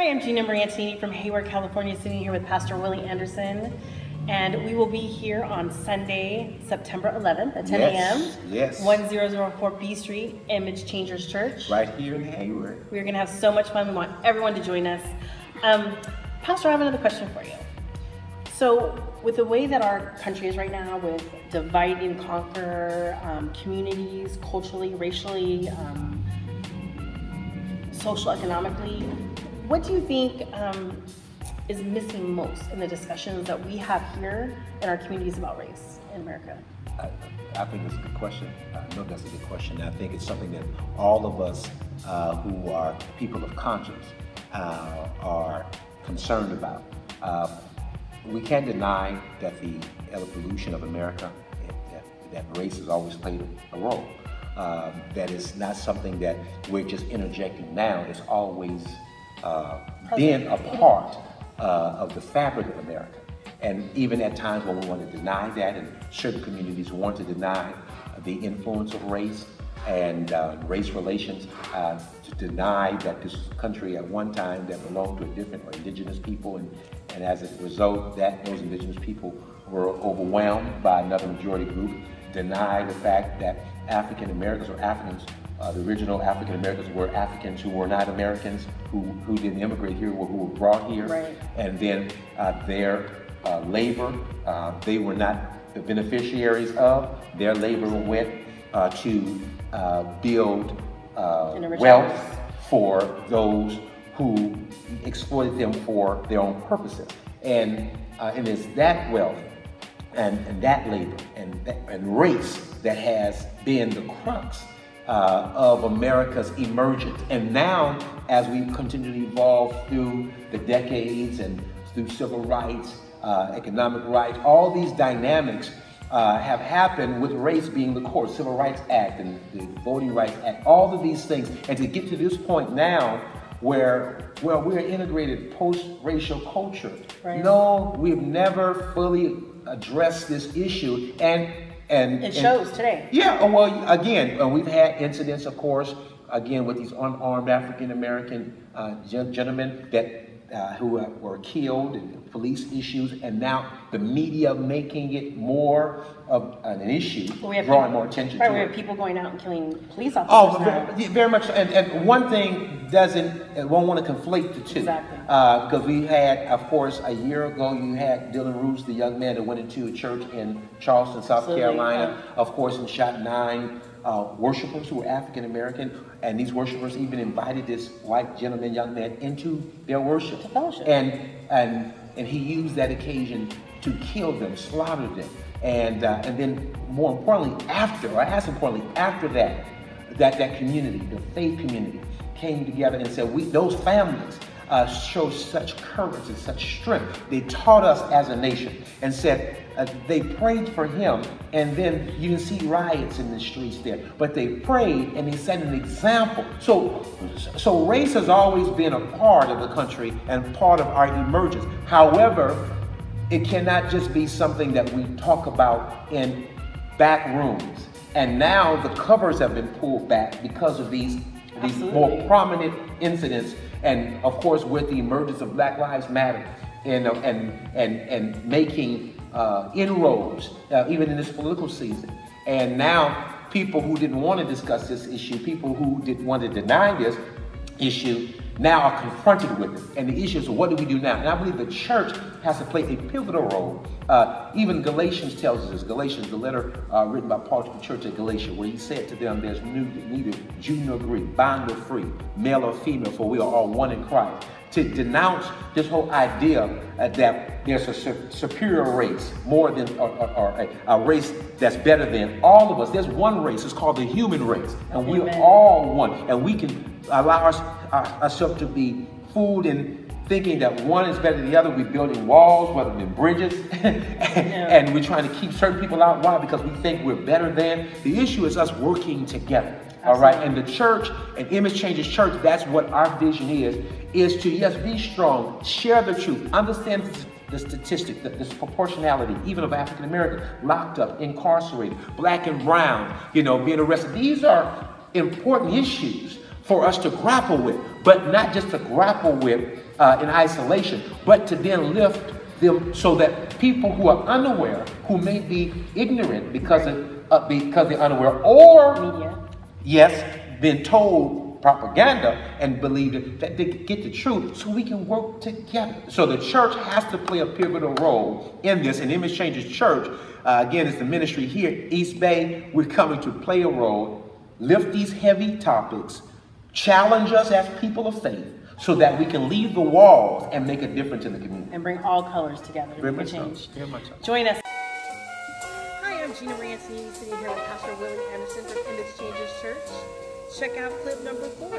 Hi, I'm Gina Mariantini from Hayward, California, sitting here with Pastor Willie Anderson. And we will be here on Sunday, September 11th at 10 a.m. Yes, yes. 1004 B Street, Image Changers Church. Right here in Hayward. We're going to have so much fun. We want everyone to join us. Um, Pastor, I have another question for you. So, with the way that our country is right now, with divide and conquer um, communities, culturally, racially, um, social, economically, what do you think um, is missing most in the discussions that we have here in our communities about race in America? I, I think it's a good question. I know that's a good question. I think it's something that all of us uh, who are people of conscience uh, are concerned about. Uh, we can't deny that the evolution of America, that, that race has always played a role. Um, that is not something that we're just interjecting now. It's always been a part uh, of the fabric of America. And even at times when we want to deny that, and certain communities want to deny the influence of race and uh, race relations, uh, to deny that this country at one time that belonged to a different or indigenous people, and, and as a result, that those indigenous people were overwhelmed by another majority group, deny the fact that African Americans or Africans uh, the original African Americans were Africans who were not Americans, who, who didn't immigrate here, who were brought here. Right. And then uh, their uh, labor, uh, they were not the beneficiaries of. Their labor went uh, to uh, build wealth for those who exploited them for their own purposes. And, and it's that wealth and, and that labor and, and race that has been the crux uh, of America's emergence. And now, as we continue to evolve through the decades and through civil rights, uh, economic rights, all these dynamics uh, have happened with race being the core, Civil Rights Act and the Voting Rights Act, all of these things. And to get to this point now where, where we're integrated post-racial culture. Right. No, we've never fully addressed this issue. And and it shows and, today. Yeah. Oh, well, again, uh, we've had incidents, of course, again with these unarmed African American uh, gentlemen that uh, who were killed and police issues, and now the media making it more of an issue, drawing people, more attention right, to we it. have people going out and killing police officers. Oh, very, very, much. So. And, and one thing doesn't, won't want to conflate the two. Exactly. Because uh, we had, of course, a year ago, you had Dylann Roof, the young man that went into a church in Charleston, South Absolutely, Carolina, of course, and shot nine uh, worshipers who were African American, and these worshipers even invited this white gentleman, young man, into their worship. And and and he used that occasion to kill them, slaughter them, and uh, and then more importantly, after, or as importantly, after that, that that community, the faith community, came together and said, we those families uh, showed such courage and such strength. They taught us as a nation and said uh, they prayed for him, and then you didn't see riots in the streets there, but they prayed and they set an example. So, so race has always been a part of the country and part of our emergence. However, it cannot just be something that we talk about in back rooms. And now the covers have been pulled back because of these, these more prominent incidents and of course with the emergence of Black Lives Matter and, uh, and, and, and making uh, inroads, uh, even in this political season. And now people who didn't want to discuss this issue, people who didn't want to deny this issue, now are confronted with it. And the issue is, what do we do now? And I believe the church has to play a pivotal role. Uh, even Galatians tells us this. Galatians, the letter uh, written by Paul to the church at Galatia, where he said to them, there's neither Jew nor Greek, bond or free, male or female, for we are all one in Christ. To denounce this whole idea uh, that there's a su- superior race, more than, or, or, or a, a, race that's better than all of us. There's one race, it's called the human race. And we're all one. And we can allow us, our, ourselves to be fooled in thinking that one is better than the other. We're building walls, whether they're bridges, and, yeah. and we're trying to keep certain people out. Why? Because we think we're better than. The issue is us working together. Absolutely. All right, and the church and Image Changers Church, that's what our vision is, is to, yes, be strong, share the truth, understand the statistic, the, this proportionality, even of African Americans, locked up, incarcerated, black and brown, you know, being arrested. These are important issues for us to grapple with, but not just to grapple with uh, in isolation, but to then lift them so that people who are unaware, who may be ignorant because of, uh, because they're unaware, or Media. yes, been told propaganda and believed it, that they could get the truth so we can work together. So the church has to play a pivotal role in this. And Image Changers Church, uh, again, is the ministry here, East Bay. We're coming to play a role, lift these heavy topics, challenge us as people of faith so that we can leave the walls and make a difference in the community. And bring all colors together to Very make a much so. change. Very much so. Join us. Hi, I'm Gina Rancey, sitting here with Pastor Willie Anderson from Image Changers Church. Check out clip number four.